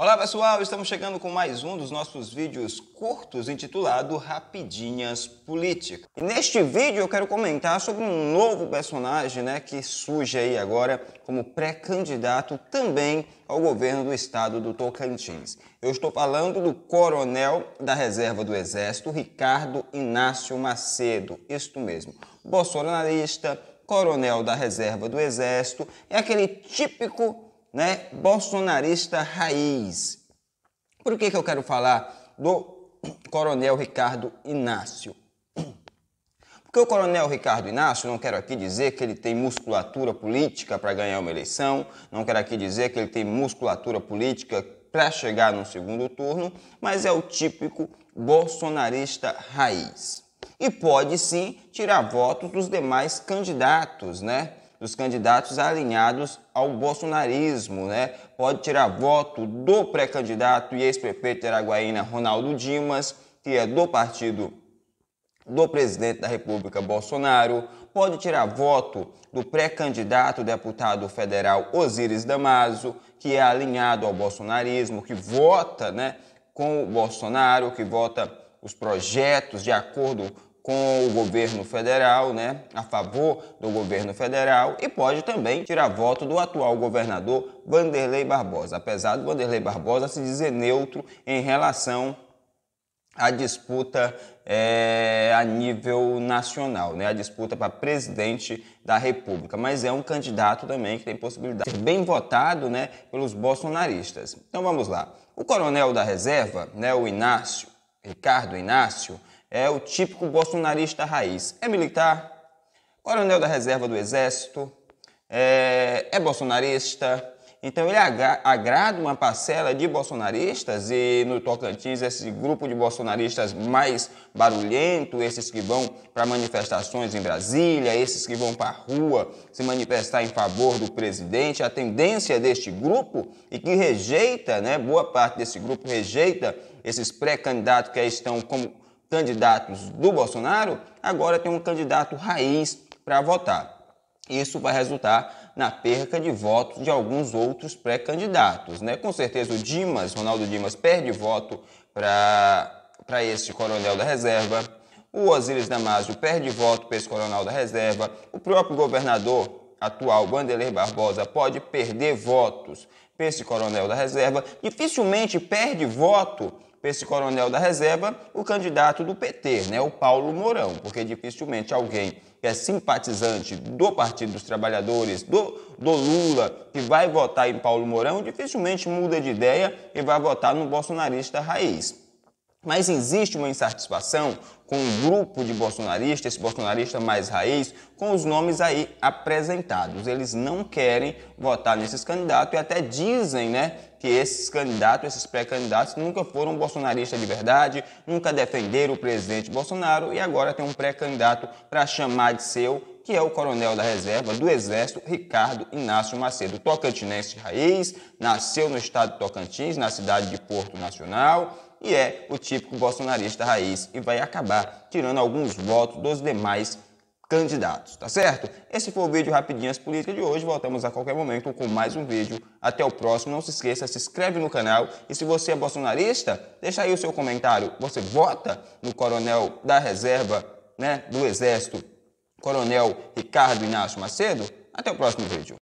Olá pessoal, estamos chegando com mais um dos nossos vídeos curtos intitulado Rapidinhas Políticas. E neste vídeo eu quero comentar sobre um novo personagem né, que surge aí agora como pré-candidato também ao governo do estado do Tocantins. Eu estou falando do coronel da reserva do Exército, Ricardo Inácio Macedo, isto mesmo, bolsonarista, coronel da reserva do Exército, é aquele típico né, bolsonarista raiz. Por que, que eu quero falar do coronel Ricardo Inácio? Porque o coronel Ricardo Inácio, não quero aqui dizer que ele tem musculatura política para ganhar uma eleição, não quero aqui dizer que ele tem musculatura política para chegar no segundo turno, mas é o típico bolsonarista raiz. E pode sim tirar votos dos demais candidatos, né? Dos candidatos alinhados ao bolsonarismo, né? Pode tirar voto do pré-candidato e ex-prefeito de Araguaína, Ronaldo Dimas, que é do partido do presidente da República, Bolsonaro. Pode tirar voto do pré-candidato deputado federal Osíris Damaso, que é alinhado ao bolsonarismo, que vota né, com o Bolsonaro, que vota os projetos de acordo com o governo federal, né, a favor do governo federal e pode também tirar voto do atual governador Vanderlei Barbosa, apesar do Vanderlei Barbosa se dizer neutro em relação à disputa é, a nível nacional, né, a disputa para presidente da República, mas é um candidato também que tem possibilidade de ser bem votado, né, pelos bolsonaristas. Então vamos lá. O coronel da reserva, né, o Inácio, Ricardo Inácio, é o típico bolsonarista raiz. É militar, coronel da reserva do Exército, é, é bolsonarista. Então ele agrada uma parcela de bolsonaristas e no Tocantins esse grupo de bolsonaristas mais barulhento, esses que vão para manifestações em Brasília, esses que vão para a rua se manifestar em favor do presidente, a tendência deste grupo e que rejeita, né, boa parte desse grupo rejeita esses pré-candidatos que aí estão como candidatos do Bolsonaro, agora tem um candidato raiz para votar. Isso vai resultar na perca de votos de alguns outros pré-candidatos. Né? Com certeza o Dimas, Ronaldo Dimas, perde voto para esse coronel da reserva. O Osíris Damásio perde voto para esse coronel da reserva. O próprio governador atual, Vanderlei Barbosa, pode perder votos para esse coronel da reserva. Dificilmente perde voto esse coronel da reserva o candidato do PT, né, o Paulo Mourão, porque dificilmente alguém que é simpatizante do Partido dos Trabalhadores, do, do Lula, que vai votar em Paulo Mourão, dificilmente muda de ideia e vai votar no bolsonarista raiz. Mas existe uma insatisfação com um grupo de bolsonaristas, esse bolsonarista mais raiz, com os nomes aí apresentados. Eles não querem votar nesses candidatos e até dizem, né, que esses candidatos, esses pré-candidatos, nunca foram bolsonaristas de verdade, nunca defenderam o presidente Bolsonaro e agora tem um pré-candidato para chamar de seu, que é o coronel da reserva do Exército, Ricardo Inácio Macedo, tocantinense de raiz, nasceu no estado de Tocantins, na cidade de Porto Nacional e é o típico bolsonarista raiz e vai acabar tirando alguns votos dos demais candidatos, tá certo? Esse foi o vídeo Rapidinhas Políticas de hoje. Voltamos a qualquer momento com mais um vídeo. Até o próximo. Não se esqueça, se inscreve no canal. E se você é bolsonarista, deixa aí o seu comentário. Você vota no coronel da reserva né, do Exército, coronel Ricardo Inácio Macedo? Até o próximo vídeo.